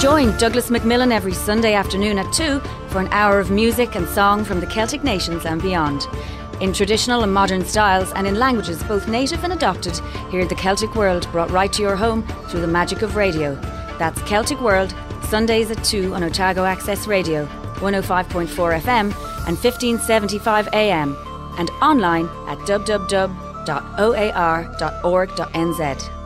Join Douglas Macmillan every Sunday afternoon at 2 for an hour of music and song from the Celtic nations and beyond. In traditional and modern styles and in languages both native and adopted, hear the Celtic world brought right to your home through the magic of radio. That's Celtic World, Sundays at 2 on Otago Access Radio, 105.4 FM and 1575 AM, and online at www.oar.org.nz.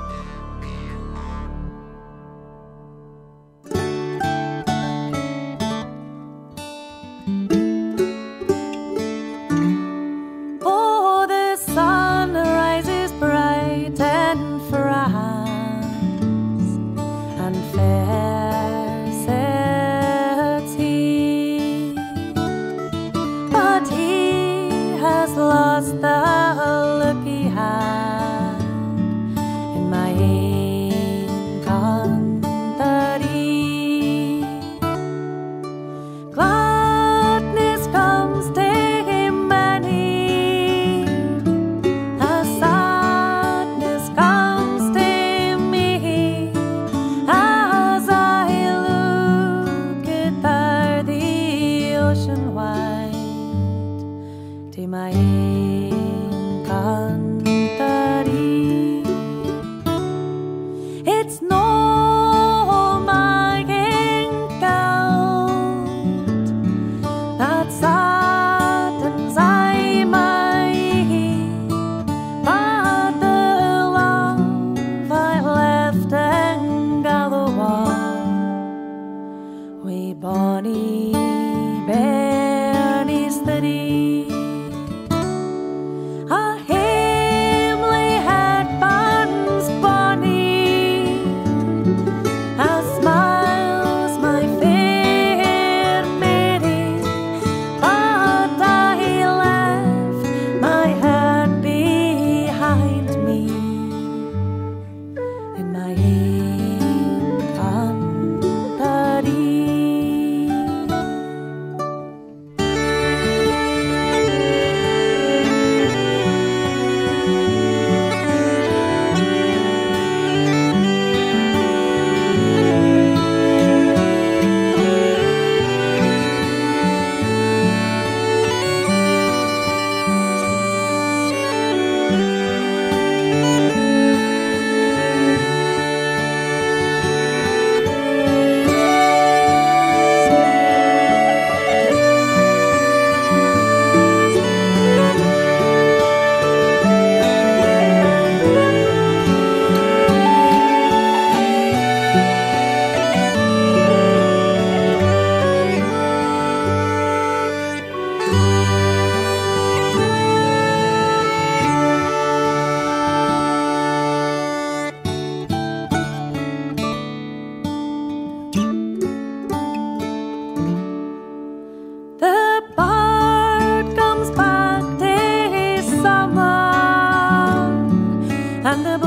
and the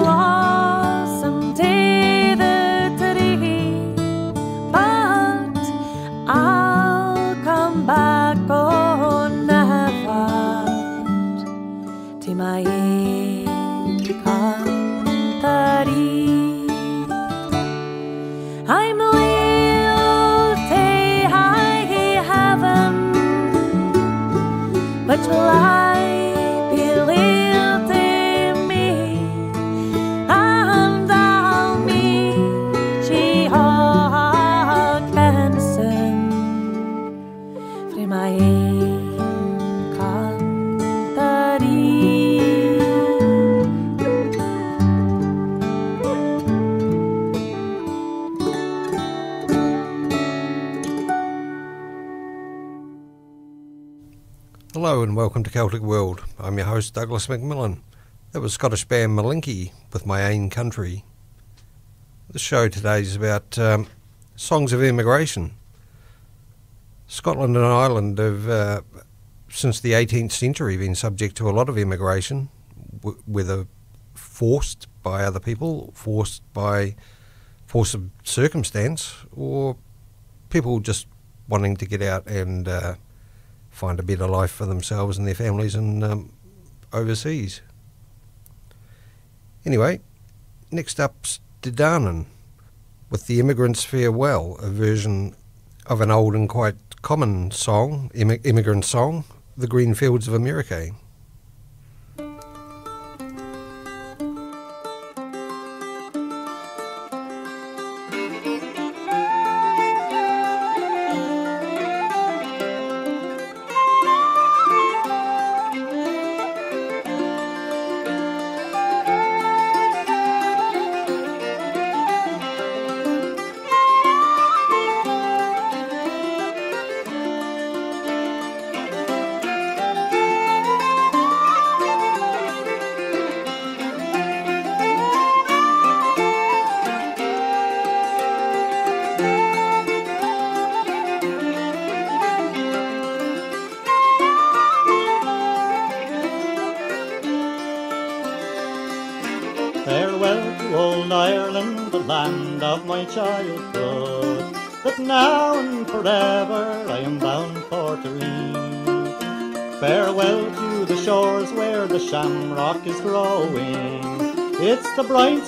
welcome to Celtic World. I'm your host Douglas Macmillan. That was Scottish band Malinky with My Ain Countrie. The show today is about um, songs of immigration. Scotland and Ireland have, uh, since the 18th century, been subject to a lot of immigration, w- whether forced by other people, forced by force of circumstance, or people just wanting to get out and uh, find a better life for themselves and their families and um, overseas. Anyway, next up's De Danann. with The Emigrant's Farewell, a version of an old and quite common song, immigrant song, The Green Fields of America.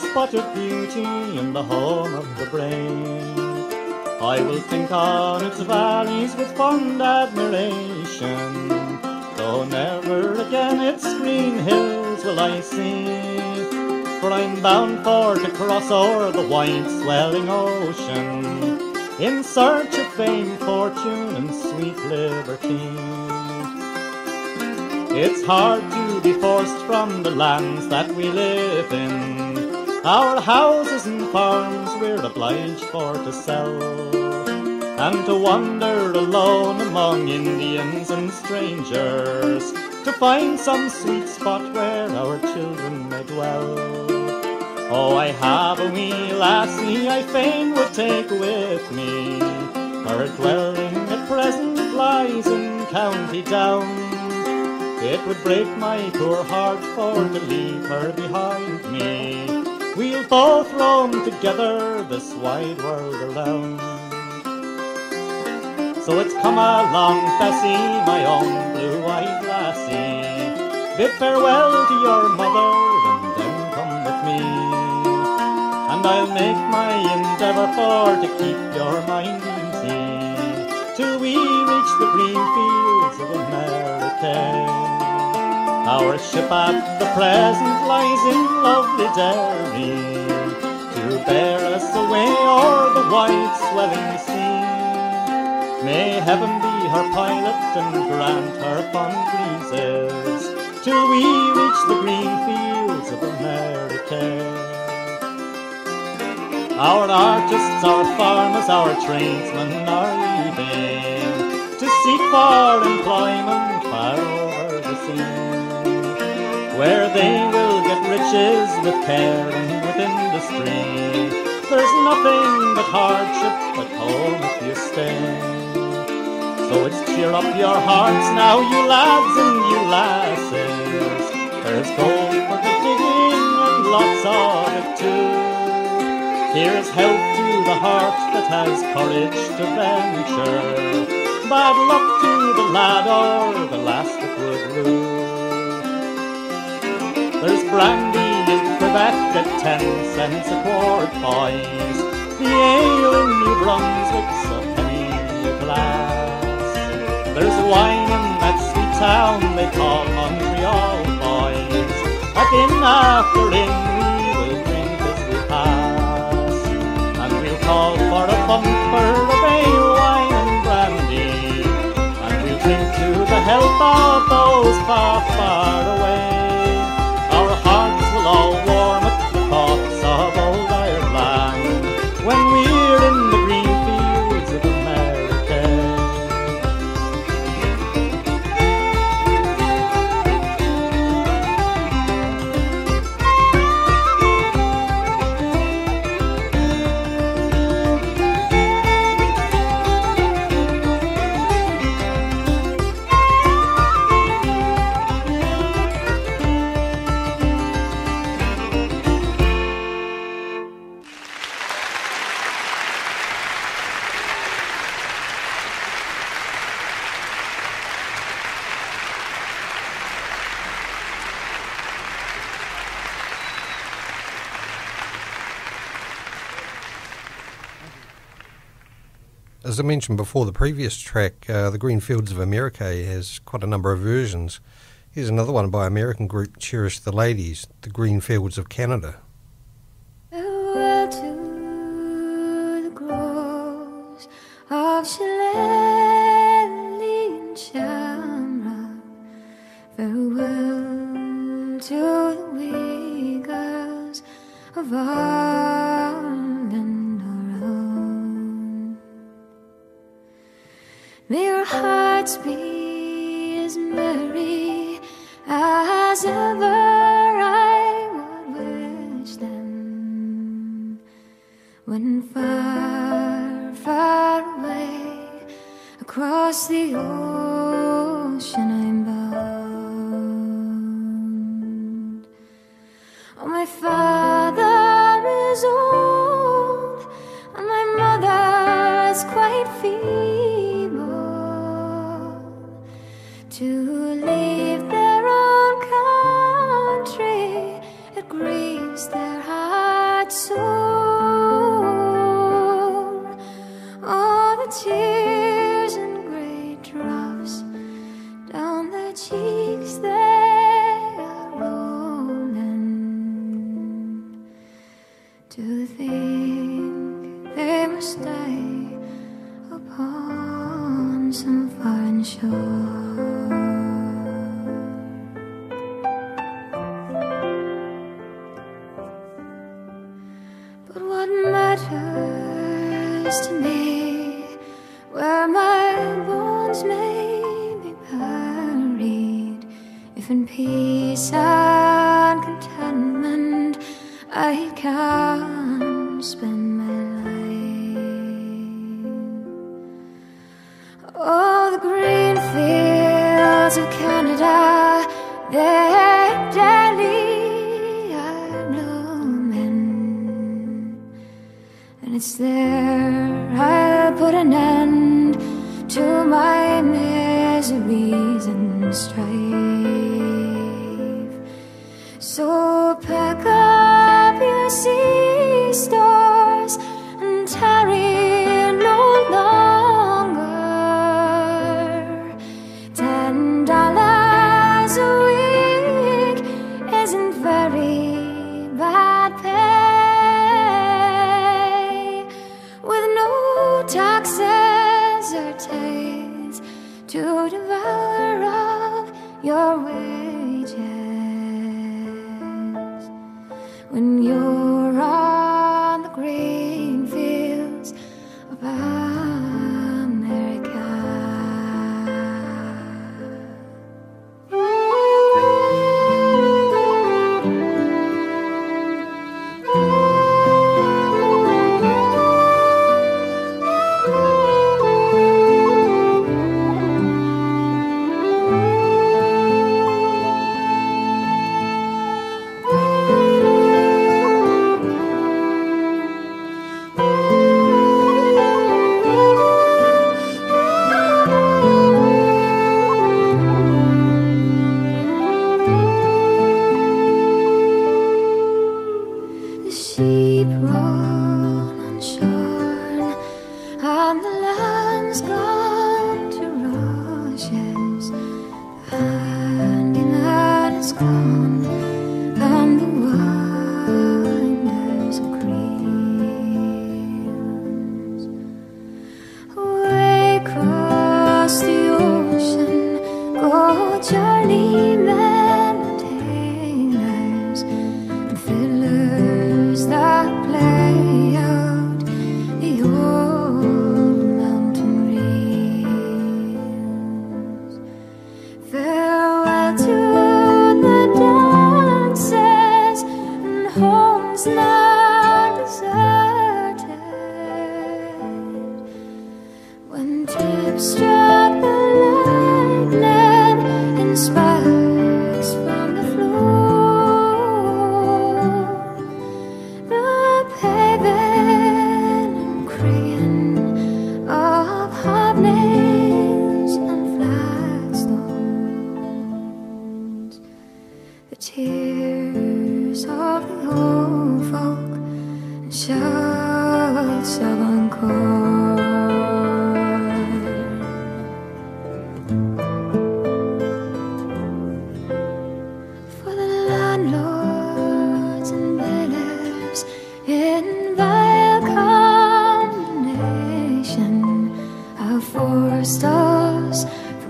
Spotted beauty in the home of the brave. I will think on its valleys with fond admiration, though never again its green hills will I see. For I'm bound for to cross o'er the white swelling ocean, in search of fame, fortune, and sweet liberty. It's hard to be forced from the lands that we live in our houses and farms we're obliged for to sell, and to wander alone among Indians and strangers, to find some sweet spot where our children may dwell. Oh, I have a wee lassie I fain would take with me, her dwelling at present lies in County Down. It would break my poor heart for to leave her behind me. We'll both roam together this wide world around. So it's come along, Bessie, my own blue-eyed lassie. Bid farewell to your mother and then come with me. And I'll make my endeavour for to keep your mind easy till we reach the green fields of America. Our ship at the present lies in lovely Derry to bear us away o'er the wide swelling sea. May heaven be her pilot and grant her fond breezes till we reach the green fields of America. Our artists, our farmers, our tradesmen are leaving to seek for employment far over the sea where they will get riches with care and with industry. There's nothing but hardship at home if you stay. So it's cheer up your hearts now, you lads and you lasses. There's gold for the digging and lots of it too. Here's health to the heart that has courage to venture. Bad luck to the lad or the lass that would rule. There's brandy in Quebec at ten cents a quart, boys. The ale in New Brunswick's a penny a glass. There's wine in that sweet town they call Montreal, boys. At inn after inn we will drink as we pass. And we'll call for a bumper of ale, wine and brandy. And we'll drink to the health of those far, far away mentioned before, the previous track, uh, The Green Fields of America, has quite a number of versions. Here's another one by American group Cherish the Ladies, The Green Fields of Canada.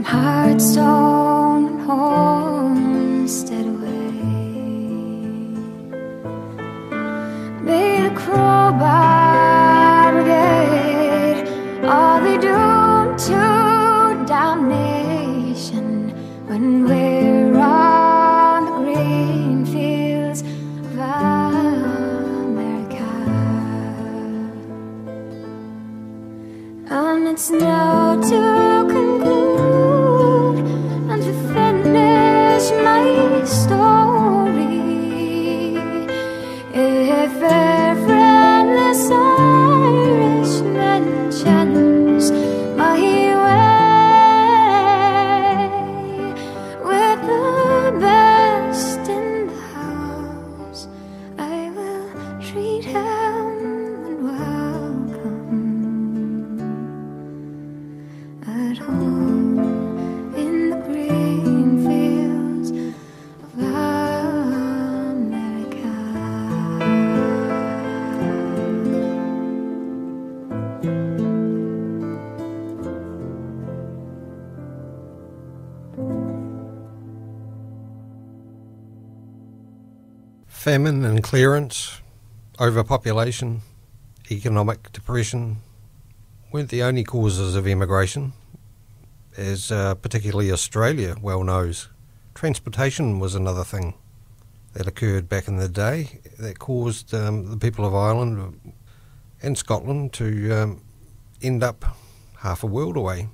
Hearthstone hall. Clearance, overpopulation, economic depression weren't the only causes of immigration. As uh, particularly Australia well knows, transportation was another thing that occurred back in the day that caused um, the people of Ireland and Scotland to um, end up half a world away.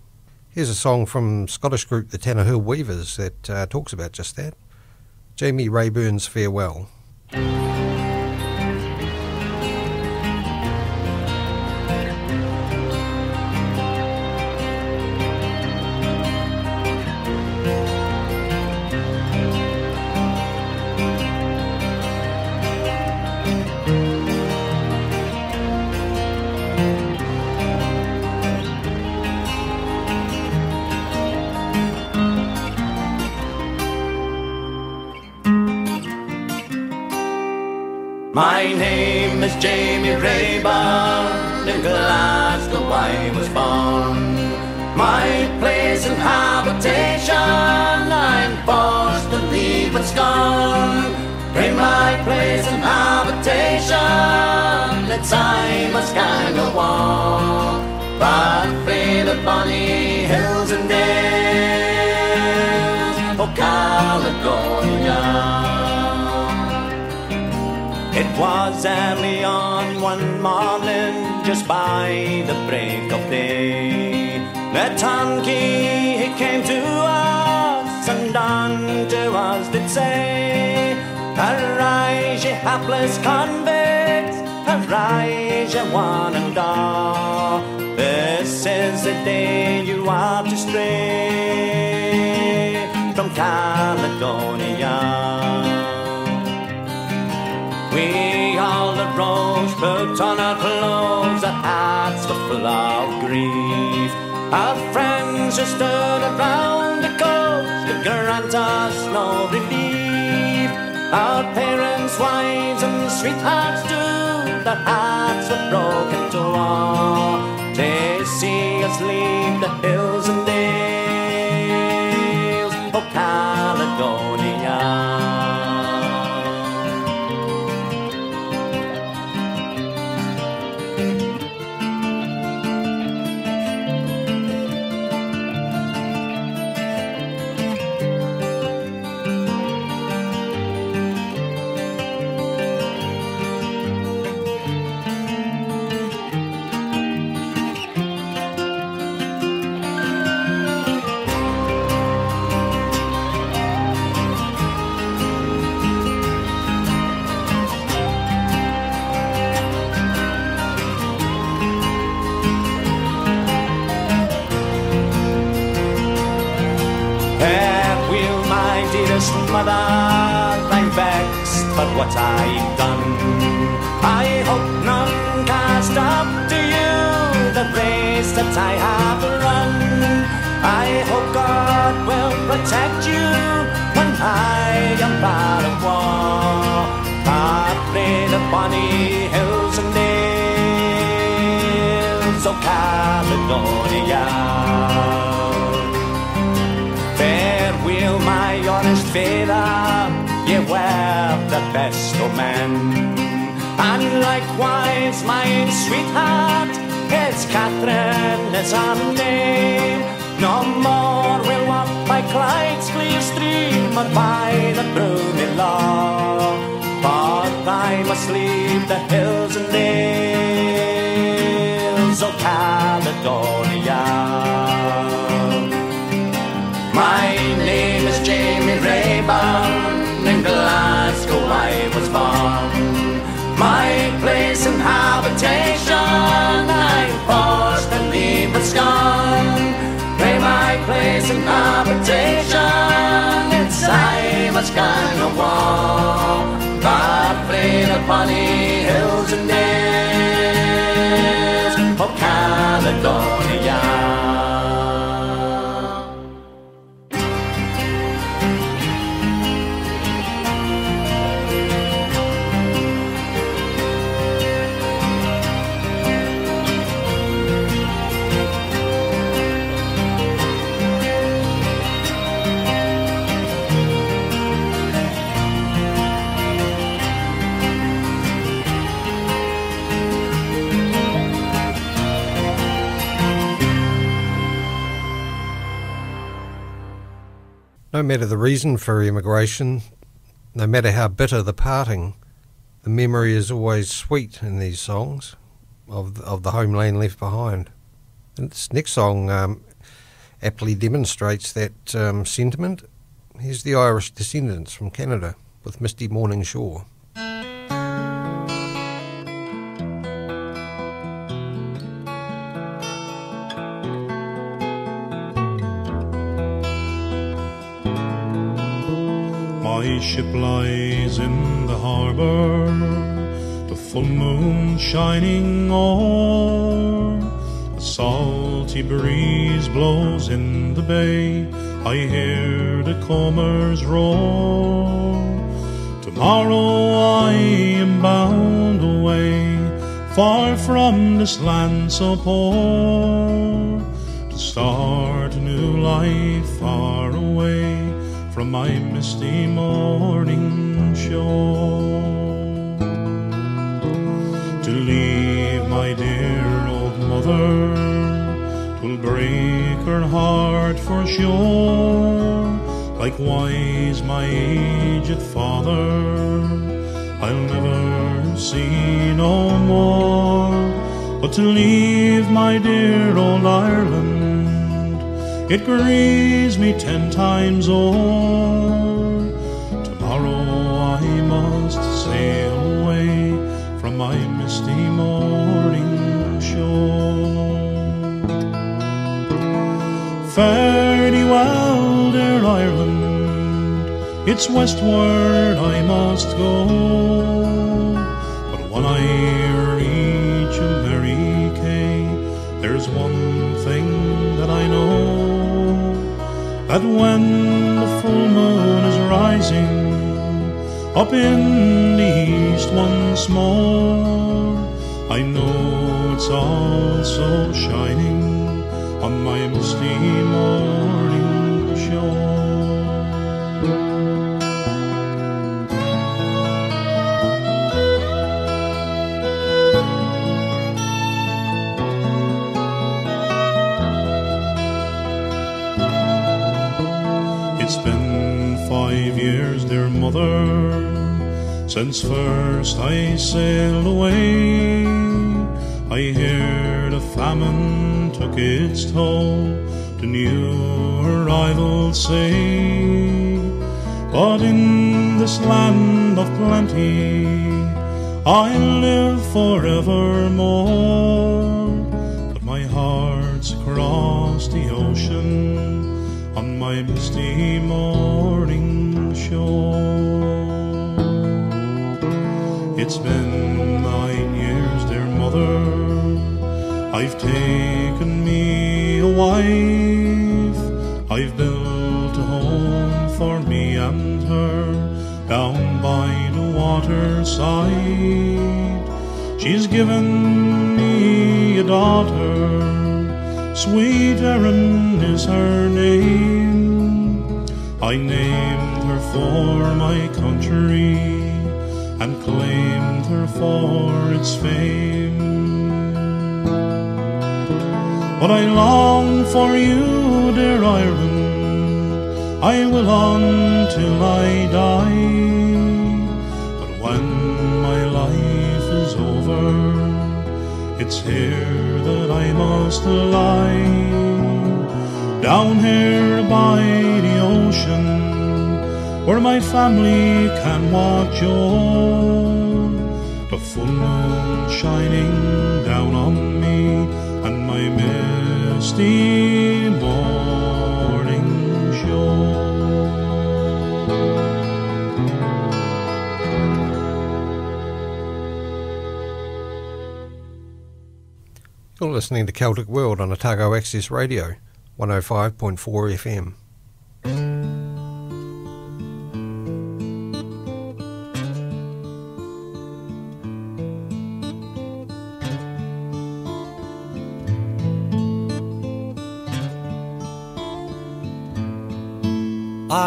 Here's a song from Scottish group the Tannahill Weavers that uh, talks about just that. Jamie Raeburn's Farewell. Habitation, it's I must gang a war. But free the bonny hills and dales, oh Caledonia. It was early on one morning, just by the break of day. The turnkey he came to us, and unto us did say, Arise, ye hapless convicts, and all. This is the day you are to stray from Caledonia. We all arose, put on our clothes, our hats were full of grief. Our friends who stood around the coast could grant us no relief. Our parents, wives, and sweethearts too, their hearts were broken to war. They see us leave the hills and dales of Caledonia. I've done. I hope none cast up to you the race that I have run. I hope God will protect you when I am part of war. I the bonny hills and dales of Caledonia. Farewell, my honest father, best of men. And likewise, my sweetheart, it's Catherine, is her name. No more we'll walk by Clyde's clear stream or by the Broomy Law. But I must leave the hills and dales of Caledonia. The my place in habitation, it's I must kind of war. God played upon the hills and No matter the reason for emigration, no matter how bitter the parting, the memory is always sweet in these songs of of the homeland left behind. And this next song um, aptly demonstrates that um, sentiment. Here's the Irish Descendants from Canada with Misty Morning Shore. Ship lies in the harbour, the full moon shining o'er. A salty breeze blows in the bay, I hear the combers roar. Tomorrow I am bound away, far from this land so poor, to start a new life far from my misty morning shore. To leave my dear old mother, twill break her heart for sure. Likewise, my aged father, I'll never see no more. But to leave my dear old Ireland, it grieves me ten times o'er. Tomorrow I must sail away from my misty morning shore. Fare thee well, dear Ireland, it's westward I must go. But when I that when the full moon is rising up in the east once more, I know it's all so shining on my misty morning shore. Since first I sailed away. I hear the famine took its toll, the new arrivals say. But in this land of plenty, I live forevermore. But my heart's across the ocean on my misty morning It's been nine years, dear mother, I've taken me a wife. I've built a home for me and her down by the waterside. She's given me a daughter, sweet Erin is her name. I named her for my country and claimed for its fame. But I long for you, dear Ireland, I will on till I die. But when my life is over, it's here that I must lie down here by the ocean where my family can watch you. Full moon shining down on me and my misty morning show. You're listening to Celtic World on Otago Access Radio, 105.4 FM.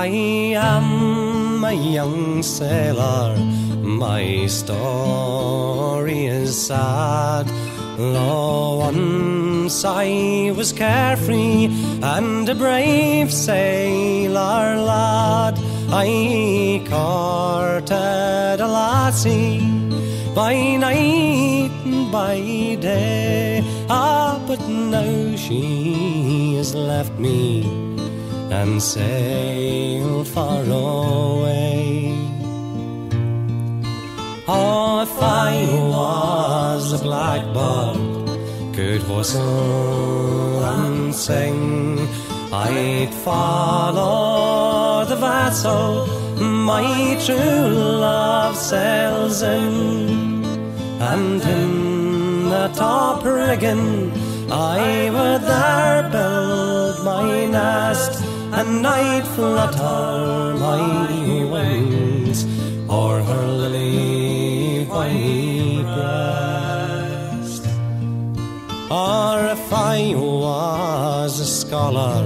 I am a young sailor, my story is sad. Though once I was carefree and a brave sailor lad, I courted a lassie by night and by day. Ah, but now she has left me and sailed far away. Oh, if I was a blackbird, could whistle and sing, I'd follow the vessel my true love sails in, and in the top rigging I would there build my nest, and I'd flutter my wings o'er her lily white breast. Or if I was a scholar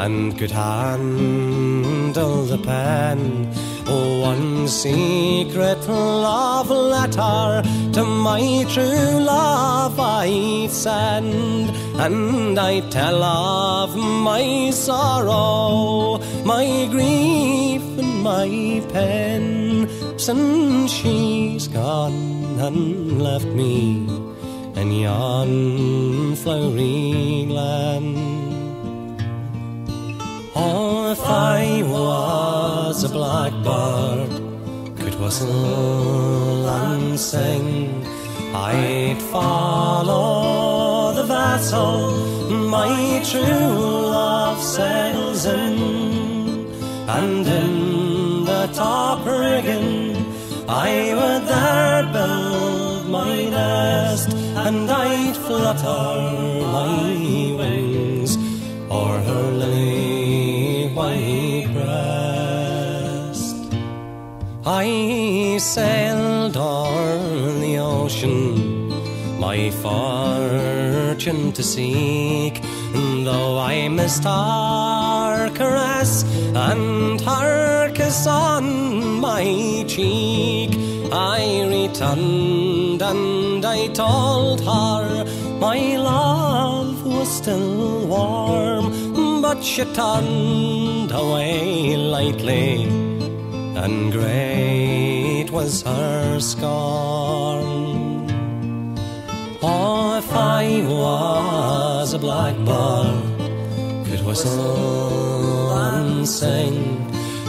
and could handle the pen, one secret love letter to my true love I'd send, and I'd tell of my sorrow, my grief, and my pain, since she's gone and left me in yon flowery land. Oh, if I was a blackbird, could whistle and sing, I'd follow the vessel my true love sails in, and in the top rigging I would there build my nest, and I'd flutter my wings o'er her lily white breast. I sailed o'er the ocean, my fortune to seek, And though I missed her caress and her kiss on my cheek. I returned and I told her my love was still warm, but she turned away lightly, and great was her scorn. I was a blackbird, could whistle and sing,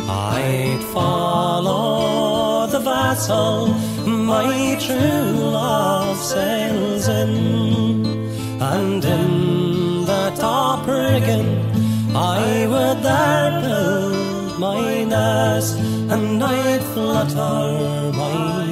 I'd follow the vessel my true love sails in, and in the top rigging I would there build my nest, and I'd flutter my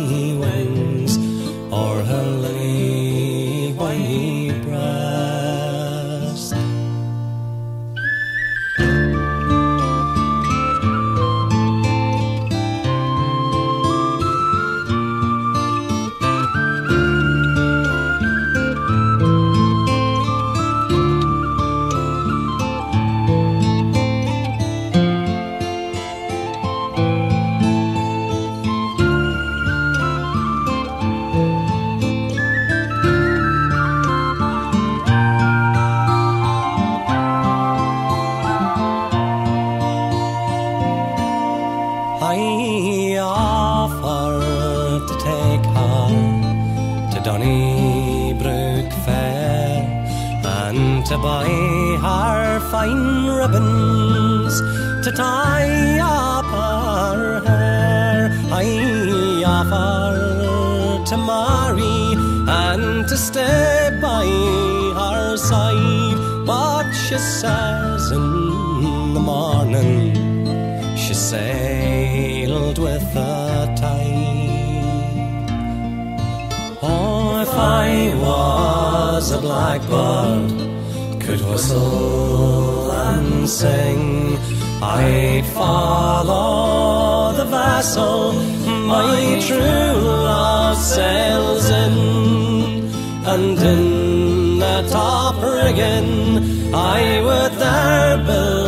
He offered to take her to Donnybrook Fair and to buy her fine ribbons to tie up her hair. I offered to marry and to stay by her side, but she says in the morning she says with the tide. Oh, if I was a blackbird, could whistle and sing, I'd follow the vessel my true love sails in, and in the top rigging I would there build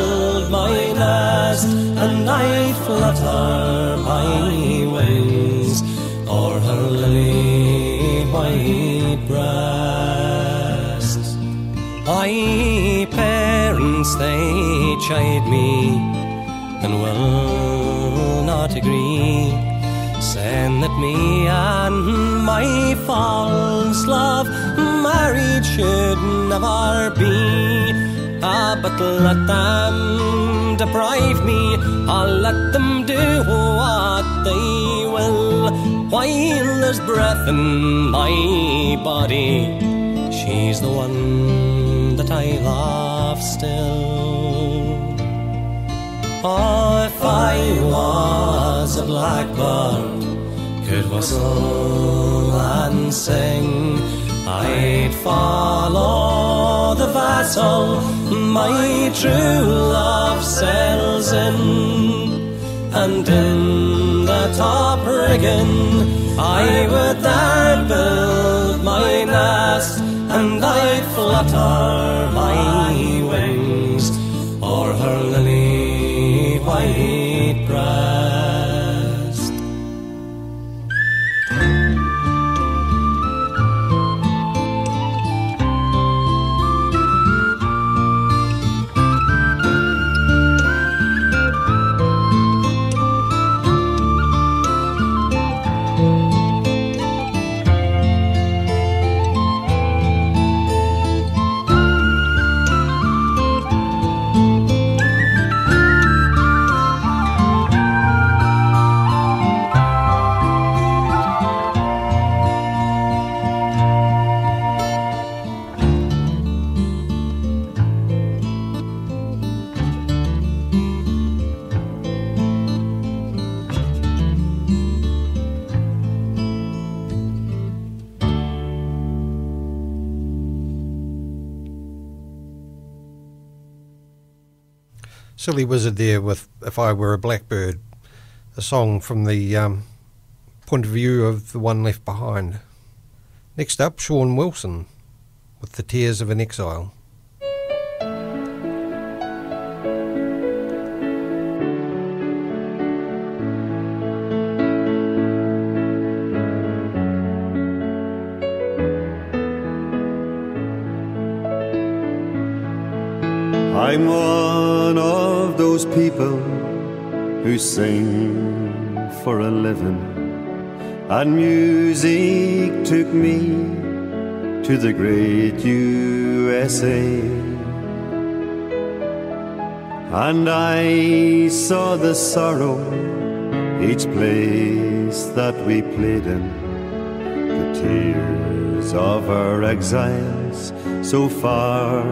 I'd flutter my wings o'er her lily white breast. My parents they chide me and will not agree saying that me and my false love married should never be. Ah, but let them deprive me, I'll let them do what they will. While there's breath in my body, she's the one that I love still. Oh, if I was a blackbird, could whistle and sing, I'd follow the vessel my true love sails in, and in the top rigging I would there build my nest, and I'd flutter my wings o'er her lily white breast. Silly Wizard there with If I Were a Blackbird, a song from the um, point of view of the one left behind. Next up, Sean Wilson with The Tears of an Exile. I'm people who sing for a living, and music took me to the great USA. And I saw the sorrow each place that we played in, the tears of our exiles so far,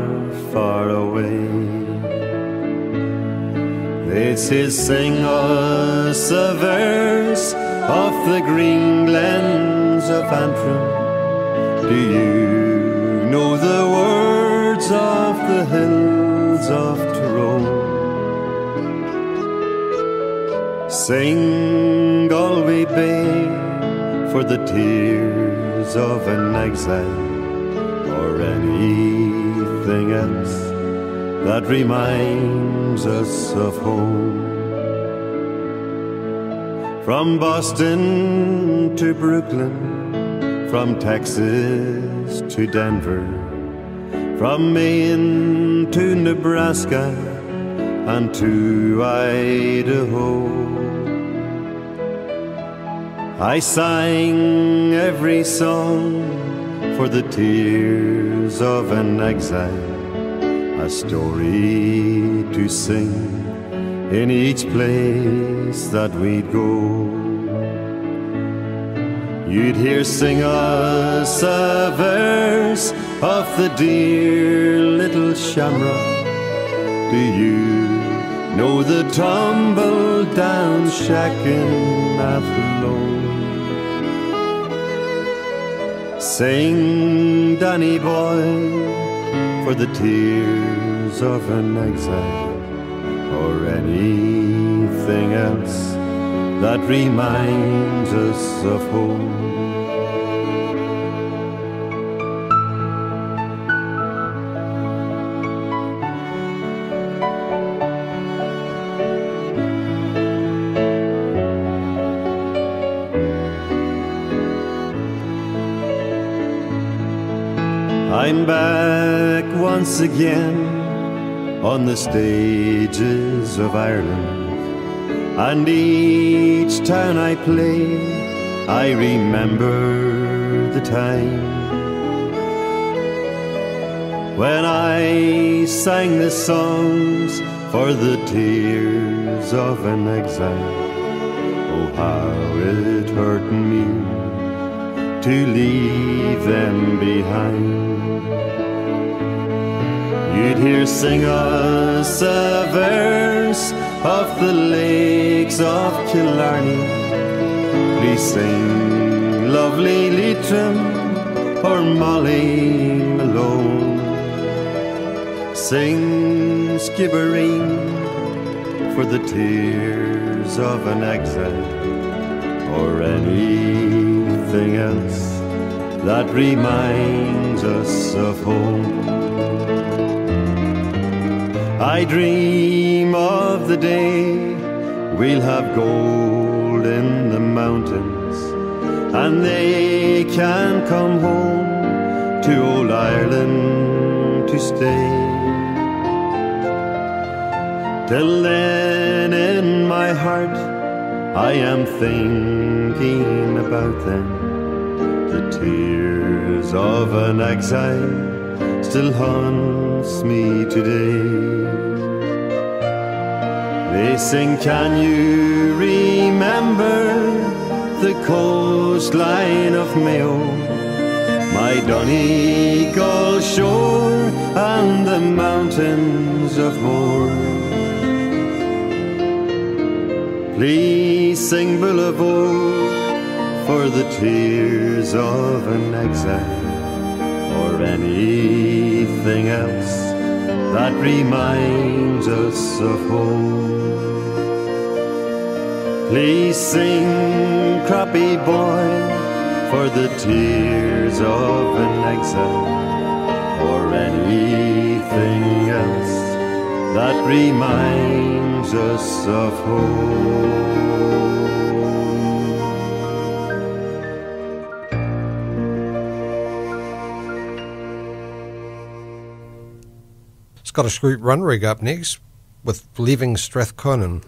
far away. This is sing us a verse of the green glens of Antrim. Do you know the words of the hills of Tyrone? Sing Galway Bay for the tears of an exile or anything else that reminds us of home. From Boston to Brooklyn, from Texas to Denver, from Maine to Nebraska and to Idaho. I sang every song for the tears of an exile, a story to sing in each place that we'd go. You'd hear sing us a verse of the dear little shamrock. Do you know the tumble down shack in Athlone? Sing, Danny boy, for the tears of an exile, or anything else that reminds us of home. I'm back once again on the stages of Ireland. And each town I play, I remember the time when I sang the songs for the tears of an exile. Oh, how it hurt me to leave them behind. You'd sing us a verse of the lakes of Killarney. Please sing lovely Leitrim or Molly Malone. Sing Skibbereen for the tears of an exile or anything else that reminds us of home. I dream of the day we'll have gold in the mountains and they can come home to old Ireland to stay. Till then, in my heart, I am thinking about them. The tears of an exile still haunts me today. They sing, Can you remember the coastline of Mayo? My Donegal shore and the mountains of Moher. Please sing Boolavogue for the tears of an exile or anything else that reminds us of home. Please sing Croppy Boy for the tears of an exile or anything else that reminds us of home. Scottish group Runrig up next with Leaving Strathconon.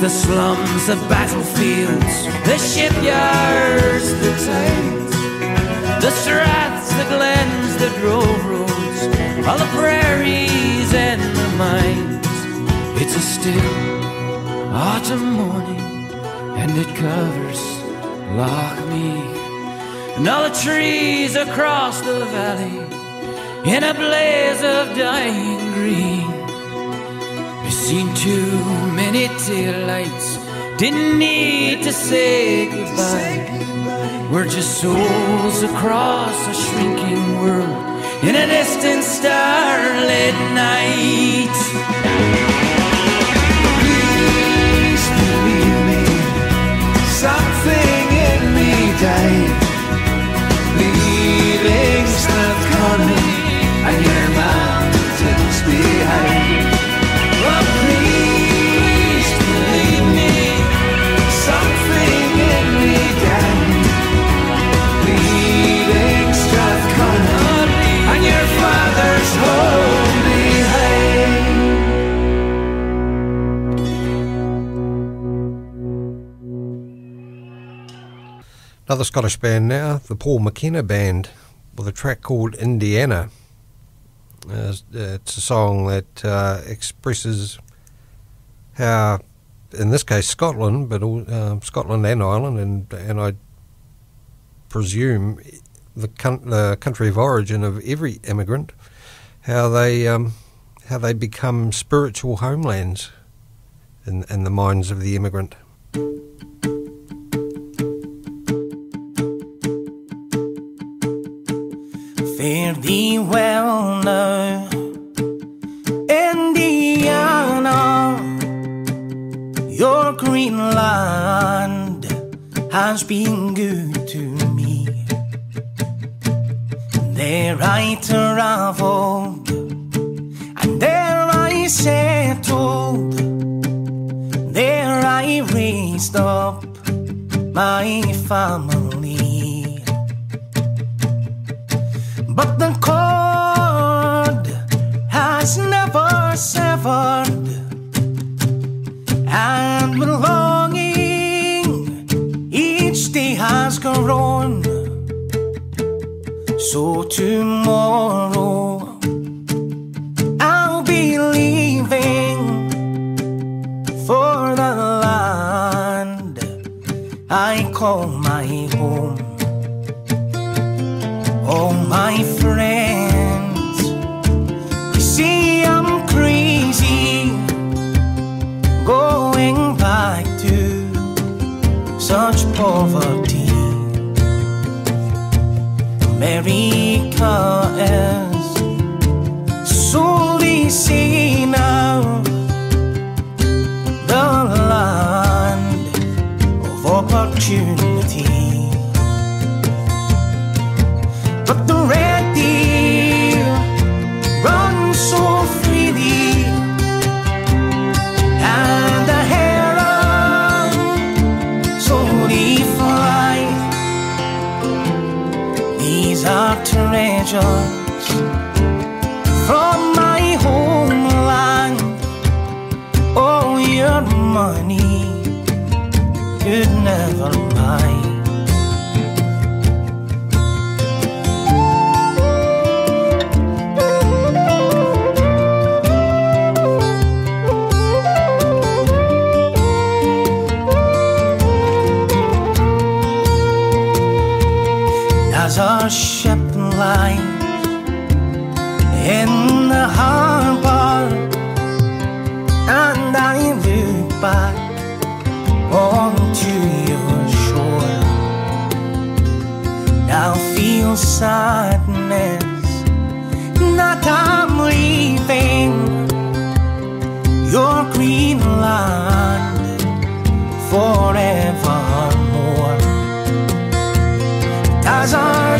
The slums, the battlefields, the shipyards, the tides, the straths, the glens, the drove roads, all the prairies and the mines. It's a still autumn morning and it covers Loch Meig and all the trees across the valley in a blaze of dying green. Seen too many taillights, didn't need to say goodbye. We're just souls across a shrinking world in a distant starlit night. Something in me died. Leaving Strathconon and your Another Scottish band now, the Paul McKenna Band, with a track called Indiana. It's a song that uh, expresses how, in this case, Scotland, but all, uh, Scotland and Ireland, and and I presume the, coun- the country of origin of every immigrant, how they um, how they become spiritual homelands in in the minds of the immigrant. Your green land has been good to me. There I traveled, and there I settled. There I raised up my family. But the cord has never severed, So tomorrow the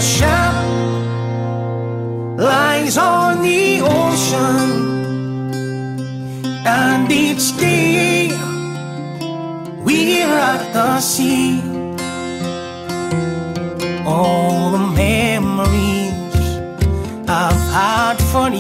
ship lies on the ocean, and each day we're at the sea. All the memories I've had for years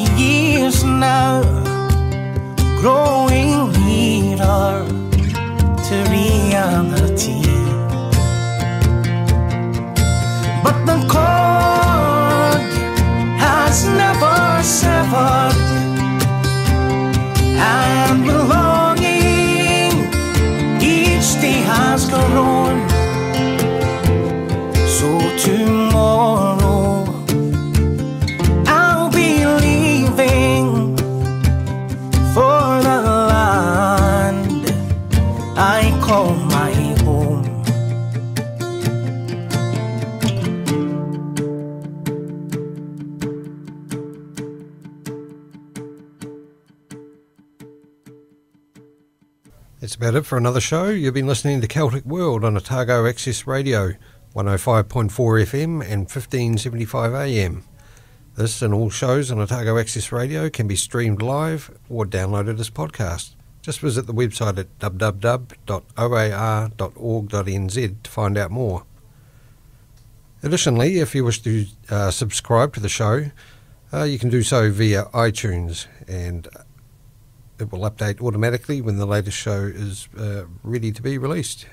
about it for another show. You've been listening to Celtic World on Otago Access Radio, 105.4 FM and 1575 AM. This and all shows on Otago Access Radio can be streamed live or downloaded as podcast. Just visit the website at www.oar.org.nz to find out more. Additionally, if you wish to uh, subscribe to the show, uh, you can do so via iTunes and it will update automatically when the latest show is uh, ready to be released.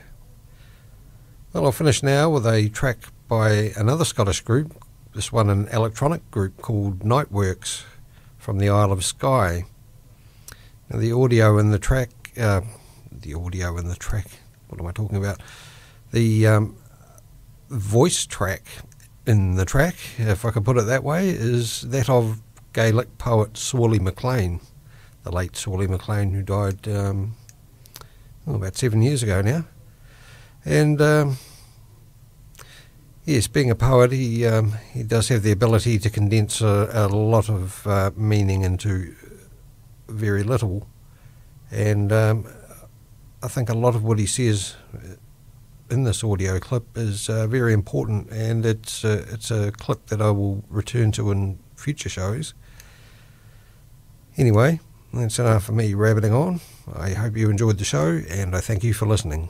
Well, I'll finish now with a track by another Scottish group, this one an electronic group called Niteworks from the Isle of Skye. Now, the audio in the track, uh, the audio in the track, what am I talking about? The um, voice track in the track, if I can put it that way, is that of Gaelic poet Sorley MacLean the late Sorley MacLean, who died um, oh, about seven years ago now. And um, yes, being a poet, he um, he does have the ability to condense a, a lot of uh, meaning into very little. And um, I think a lot of what he says in this audio clip is uh, very important, and it's uh, it's a clip that I will return to in future shows. Anyway, that's enough for me rabbiting on. I hope you enjoyed the show, and I thank you for listening.